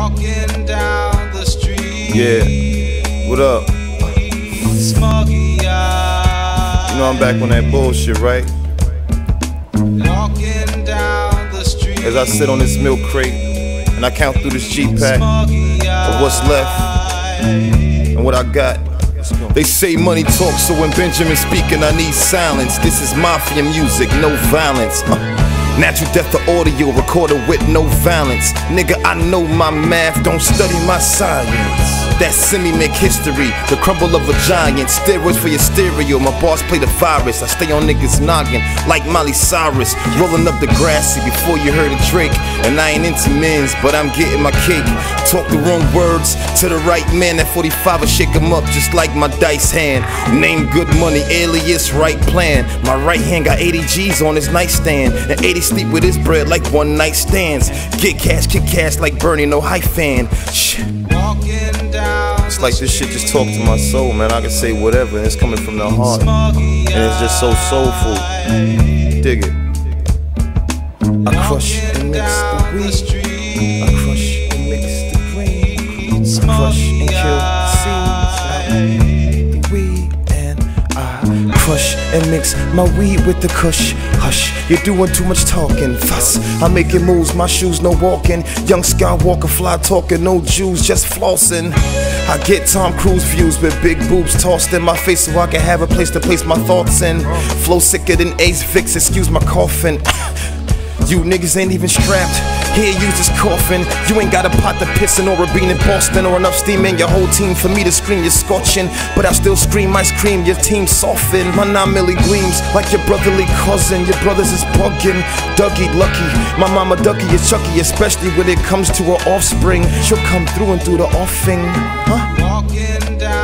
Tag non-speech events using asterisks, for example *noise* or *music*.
Walking down the street. Yeah, what up? Eyes. You know I'm back on that bullshit, right? Walking down the street. As I sit on this milk crate and I count through this G pack of what's left and what I got. They say money talks, so when Benjamin's speaking, I need silence. This is mafia music, no violence. Uh, natural death to audio, recorded with no violence. Nigga, I know my math, don't study my science. That semi make history, the crumble of a giant. Steroids for your stereo, my boss play the virus. I stay on niggas noggin like Molly Cyrus. Rolling up the grassy before you heard a Drake. And I ain't into men's, but I'm getting my cake. Talk the wrong words to the right man. That 45 will shake him up just like my dice hand. Name good money, alias right plan. My right hand got 80 G's on his nightstand. And 80 sleep with his bread like one night stands. Get cash, kick cash like Bernie, no hype fan. Shh. It's like this shit just talk to my soul, man. I can say whatever, and it's coming from the heart. And it's just so soulful. Dig it. I crush and mix the weed. I crush and mix the green. I crush and mix my weed with the kush. Hush, you're doing too much talking. Fuss, I'm making moves, my shoes no walking. Young Skywalker fly talking, no Jews, just flossing. I get Tom Cruise views with big boobs tossed in my face so I can have a place to place my thoughts in. Flow sicker than Ace Vicks, excuse my coughing. *coughs* You niggas ain't even strapped. Here, use this coffin. You ain't got a pot to piss in or a bean in Boston or enough steam in your whole team for me to scream you're scorching. But I still scream ice cream, your team soften. My nine milli gleams like your brotherly cousin. Your brothers is bugging. Dougie lucky. My mama Ducky is Chucky, especially when it comes to her offspring. She'll come through and through the offing. Huh? Walking down